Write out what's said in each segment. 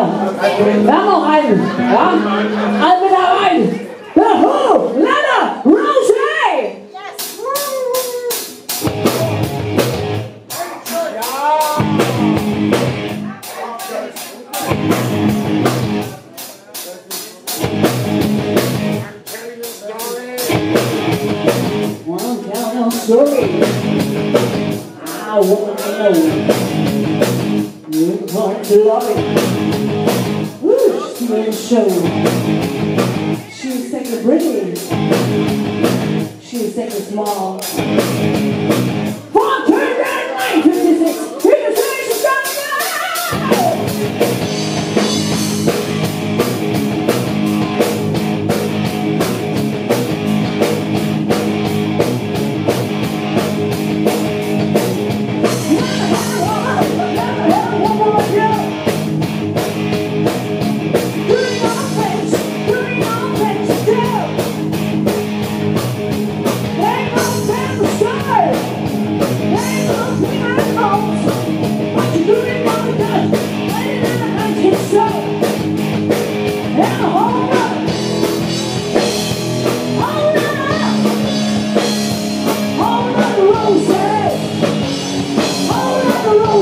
Ja. Vamos. Ja. Alle da rein. The Who, Lana, Rose. Story. I want to know. You talk to Lori. A show. She was second pretty. She was second small. One, two, nine, nine, 56.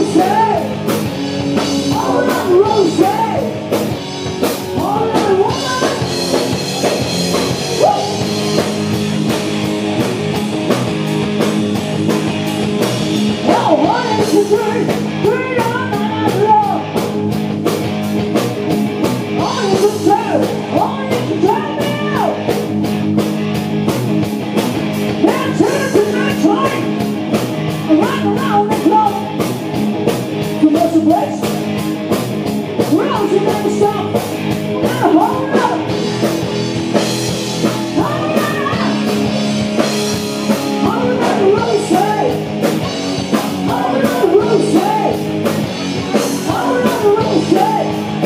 Jesus. Thank